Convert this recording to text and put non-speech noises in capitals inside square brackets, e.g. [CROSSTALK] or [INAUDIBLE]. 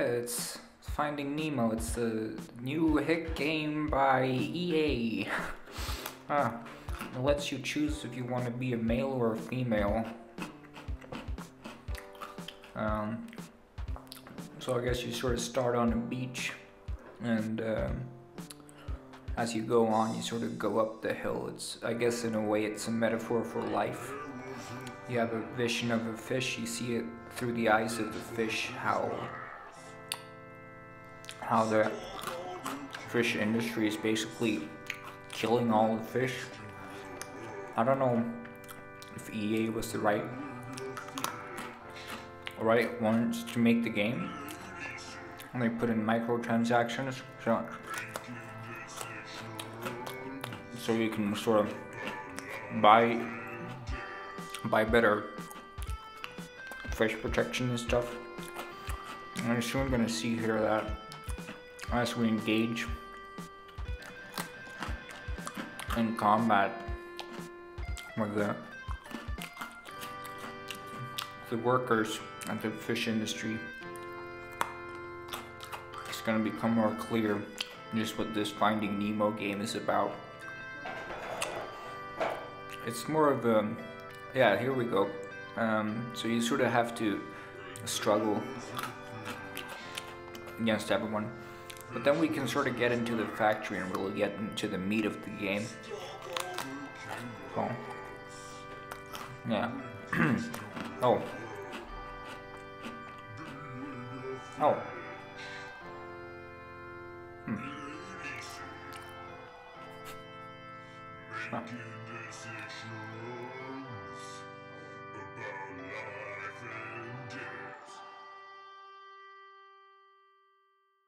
it's Finding Nemo. It's the new hit game by EA. [LAUGHS] ah, it lets you choose if you want to be a male or a female. Um, so I guess you sort of start on a beach, and um, as you go on, you sort of go up the hill. It's, I guess, in a way, it's a metaphor for life. You have a vision of a fish. You see it through the eyes of the fish. How how the fish industry is basically killing all the fish. I don't know if EA was the right right ones to make the game. And they put in microtransactions so so you can sort of buy buy better fish protection and stuff. And I'm gonna see here that as we engage in combat with the the workers at the fish industry it's going to become more clear just what this Finding Nemo game is about. It's more of a, yeah, here we go. Um, so you sort of have to struggle against everyone. But then we can sort of get into the factory and really get into the meat of the game. So, yeah. [CLEARS THROAT] oh. Oh. Hmm.